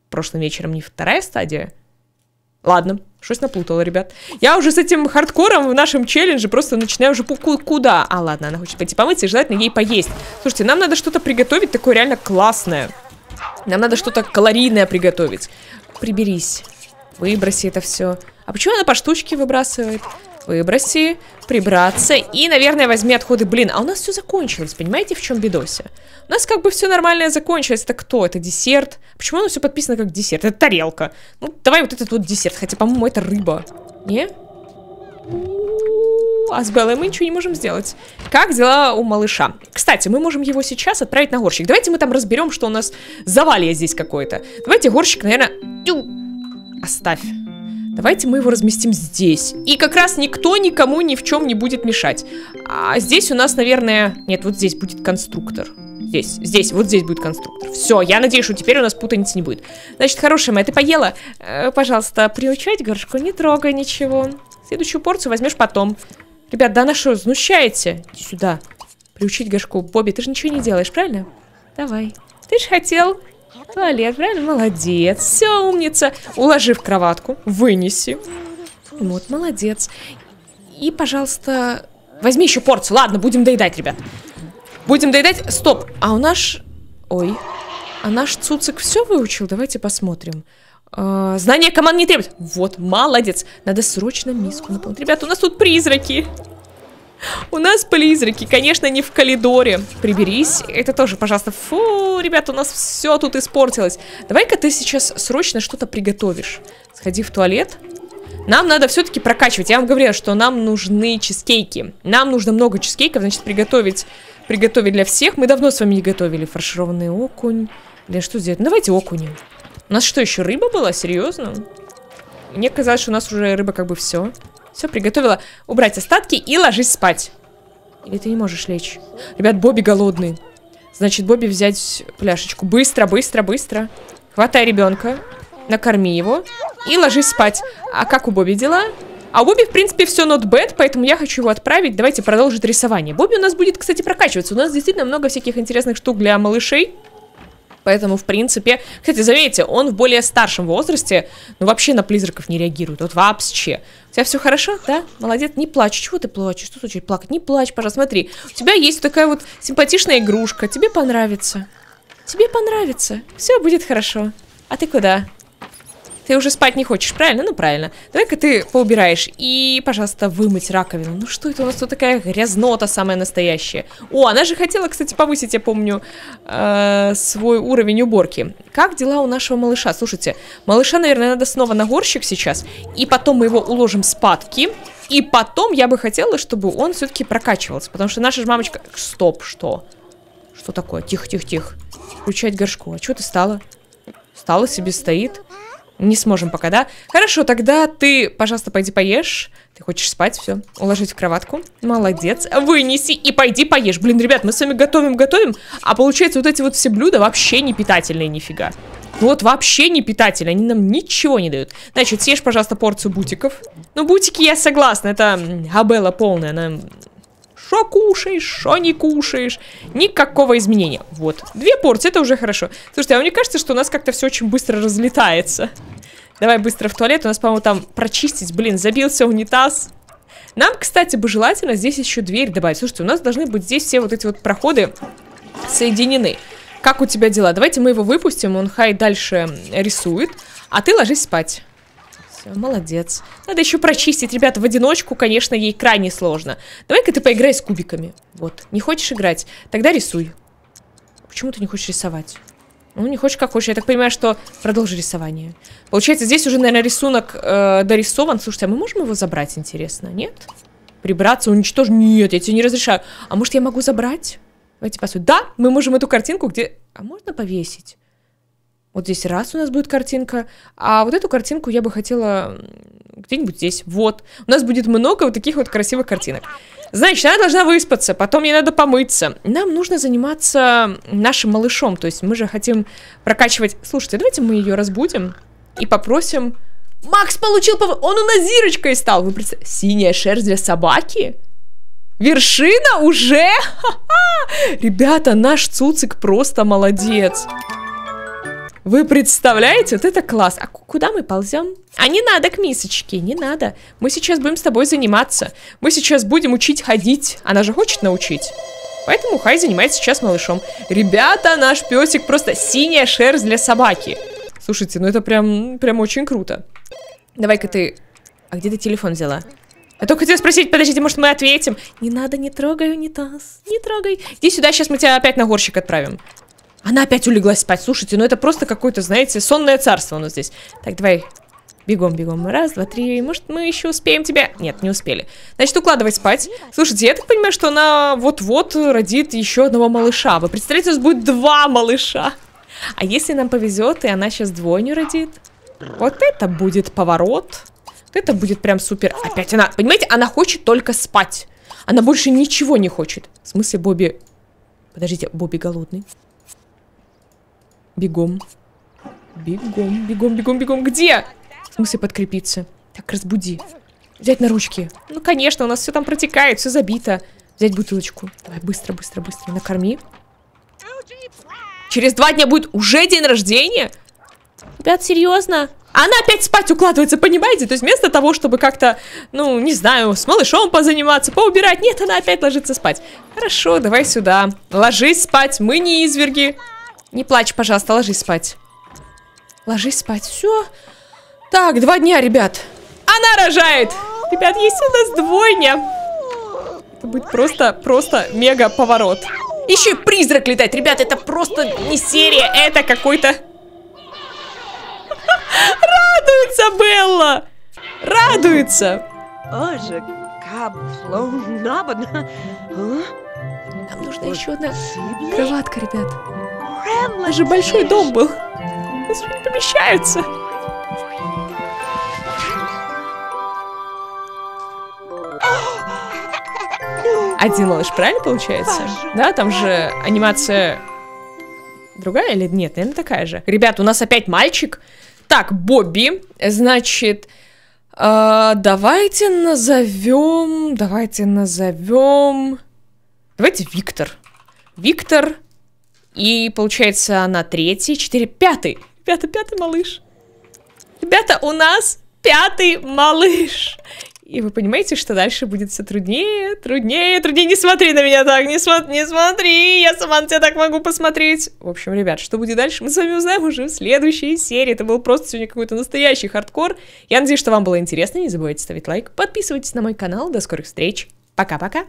прошлым вечером не вторая стадия? Ладно, что-то наплутала, ребят. Я уже с этим хардкором в нашем челлендже просто начинаю уже куда? А, ладно, она хочет пойти помыться и желательно ей поесть. Слушайте, нам надо что-то приготовить такое реально классное. Нам надо что-то калорийное приготовить. Приберись. Выброси это все. А почему она по штучке выбрасывает? Выброси, прибраться и, наверное, возьми отходы. Блин, а у нас все закончилось, понимаете, в чем бедося? У нас как бы все нормальное закончилось. Это кто? Это десерт? Почему оно все подписано как десерт? Это тарелка. Ну, давай вот этот вот десерт. Хотя, по-моему, это рыба. Не? А с Беллой мы ничего не можем сделать. Как дела у малыша? Кстати, мы можем его сейчас отправить на горщик. Давайте мы там разберем, что у нас завалие здесь какое-то. Давайте горщик, наверное... Оставь. Давайте мы его разместим здесь. И как раз никто никому ни в чем не будет мешать. А здесь у нас, наверное... Нет, вот здесь будет конструктор. Здесь, здесь, вот здесь будет конструктор. Все, я надеюсь, что теперь у нас путаницы не будет. Значит, хорошая моя, ты поела? Э, пожалуйста, приучать горшку, не трогай ничего. Следующую порцию возьмешь потом. Ребят, да она что, знущаете? Иди сюда. Приучить горшку. Бобби, ты же ничего не делаешь, правильно? Давай. Ты же хотел туалет, правильно? Молодец. Все, умница. Уложи в кроватку. Вынеси. Вот, молодец. И, пожалуйста, возьми еще порцию. Ладно, будем доедать, ребят. Будем доедать. Стоп. А у нас... Ой. А наш Цуцик все выучил? Давайте посмотрим. А, знание команд не требует. Вот, молодец. Надо срочно миску наполнить. Ребята, у нас тут призраки. У нас призраки, конечно, не в коридоре. Приберись. Это тоже, пожалуйста. Фу, ребята, у нас все тут испортилось. Давай-ка ты сейчас срочно что-то приготовишь. Сходи в туалет. Нам надо все-таки прокачивать. Я вам говорила, что нам нужны чизкейки. Нам нужно много чизкейков, значит, приготовить, приготовить для всех. Мы давно с вами не готовили фаршированный окунь. Для что сделать? Ну, давайте окуня. У нас что, еще рыба была? Серьезно? Мне казалось, что у нас уже рыба как бы все. Все, приготовила. Убрать остатки и ложись спать. Или ты не можешь лечь? Ребят, Бобби голодный. Значит, Бобби взять пляшечку. Быстро, быстро, быстро. Хватай ребенка. Накорми его. И ложись спать. А как у Бобби дела? А у Бобби, в принципе, все not bad, поэтому я хочу его отправить. Давайте продолжить рисование. Бобби у нас будет, кстати, прокачиваться. У нас действительно много всяких интересных штук для малышей. Поэтому, в принципе... Кстати, заметьте, он в более старшем возрасте, ну, вообще на призраков не реагирует. Вот вообще. У тебя все хорошо, да? Молодец, не плачь. Чего ты плачешь? Что случилось? Плакать? Не плачь, пожалуйста. Смотри, у тебя есть такая вот симпатичная игрушка. Тебе понравится. Тебе понравится. Все будет хорошо. А ты куда? Ты уже спать не хочешь, правильно? Ну, правильно. Давай-ка ты поубираешь. И, пожалуйста, вымыть раковину. Ну, что это у нас тут такая грязнота самая настоящая? О, она же хотела, кстати, повысить, я помню, э, свой уровень уборки. Как дела у нашего малыша? Слушайте, малыша, наверное, надо снова на горщик сейчас. И потом мы его уложим спадки. И потом я бы хотела, чтобы он все-таки прокачивался. Потому что наша же мамочка... Стоп, что? Что такое? Тихо, тихо, тихо. Включать горшку. А что ты стала? Стала себе, стоит. Не сможем пока, да? Хорошо, тогда ты, пожалуйста, пойди поешь. Ты хочешь спать, все. Уложить в кроватку. Молодец. Вынеси и пойди поешь. Блин, ребят, мы с вами готовим, готовим. А получается, вот эти вот все блюда вообще не питательные нифига. Вот вообще не питательные, они нам ничего не дают. Значит, съешь, пожалуйста, порцию бутиков. Ну, бутики я согласна, это Абелла полная, она Шо кушаешь, шо не кушаешь. Никакого изменения. Вот. Две порции, это уже хорошо. Слушайте, а мне кажется, что у нас как-то все очень быстро разлетается. Давай быстро в туалет. У нас, по-моему, там прочистить. Блин, забился унитаз. Нам, кстати, бы желательно здесь еще дверь добавить. Слушайте, у нас должны быть здесь все вот эти вот проходы соединены. Как у тебя дела? Давайте мы его выпустим, он хай дальше рисует, а ты ложись спать. Молодец. Надо еще прочистить, ребята, в одиночку, конечно, ей крайне сложно. Давай-ка ты поиграй с кубиками. Вот, не хочешь играть? Тогда рисуй. Почему ты не хочешь рисовать? Ну, не хочешь, как хочешь. Я так понимаю, что продолжи рисование. Получается, здесь уже, наверное, рисунок э, дорисован. Слушайте, а мы можем его забрать, интересно? Нет? Прибраться, уничтожить? Нет, я тебе не разрешаю. А может, я могу забрать? Давайте посмотрим. Да, мы можем эту картинку, где... А можно повесить? Вот здесь раз у нас будет картинка, а вот эту картинку я бы хотела где-нибудь здесь. Вот. У нас будет много вот таких вот красивых картинок. Значит, она должна выспаться, потом ей надо помыться. Нам нужно заниматься нашим малышом, то есть мы же хотим прокачивать... Слушайте, давайте мы ее разбудим и попросим... Макс получил... Пов... Он у нас зирочкой стал. Вы представ... Синяя шерсть для собаки? Вершина уже? Ребята, наш Цуцик просто молодец. Вы представляете? Вот это класс. А куда мы ползем? А не надо к мисочке, не надо. Мы сейчас будем с тобой заниматься. Мы сейчас будем учить ходить. Она же хочет научить. Поэтому Хай занимается сейчас малышом. Ребята, наш песик просто синяя шерсть для собаки. Слушайте, ну это прям, прям очень круто. Давай-ка ты... А где ты телефон взяла? Я только хотела спросить, подождите, может мы ответим? Не надо, не трогай унитаз, не трогай. Иди сюда, сейчас мы тебя опять на горщик отправим. Она опять улеглась спать. Слушайте, ну это просто какое-то, знаете, сонное царство у нас здесь. Так, давай Бегом, бегом. Раз, два, три. Может, мы еще успеем тебя? Нет, не успели. Значит, укладывай спать. Слушайте, я так понимаю, что она вот-вот родит еще одного малыша. Вы представляете, у нас будет два малыша. А если нам повезет, и она сейчас двойню родит? Вот это будет поворот. это будет прям супер. Опять она, понимаете, она хочет только спать. Она больше ничего не хочет. В смысле, Бобби... Подождите, Бобби голодный. Бегом. Бегом, бегом, бегом, бегом. Где? В смысле подкрепиться? Так, разбуди. Взять на ручки. Ну, конечно, у нас все там протекает, все забито. Взять бутылочку. Давай, быстро, быстро, быстро. Накорми. Через два дня будет уже день рождения? Ребят, серьезно? Она опять спать укладывается, понимаете? То есть вместо того, чтобы как-то, ну, не знаю, с малышом позаниматься, поубирать, нет, она опять ложится спать. Хорошо, давай сюда. Ложись спать, мы не изверги. Не плачь, пожалуйста, ложись спать. Ложись спать, все. Так, два дня, ребят. Она рожает. Ребят, есть у нас двойня. Это будет просто, просто мега поворот. Еще и призрак летает. Ребят, это просто не серия, это какой-то... Радуется Белла! Радуется! Нам нужна еще одна кроватка, ребят. Это же большой дом был. Нас не помещаются. Один малыш, правильно получается? Да, там же анимация другая или нет? Наверное, такая же. Ребят, у нас опять мальчик. Так, Бобби, значит, э, давайте назовем, давайте назовем, давайте Виктор. Виктор и получается она третий, четыре, пятый. Ребята, пятый малыш. Ребята, у нас пятый малыш. И вы понимаете, что дальше будет все труднее, труднее, труднее. Не смотри на меня так, не, смо не смотри, я сама на тебя так могу посмотреть. В общем, ребят, что будет дальше, мы с вами узнаем уже в следующей серии. Это был просто сегодня какой-то настоящий хардкор. Я надеюсь, что вам было интересно. Не забывайте ставить лайк, подписывайтесь на мой канал. До скорых встреч. Пока-пока.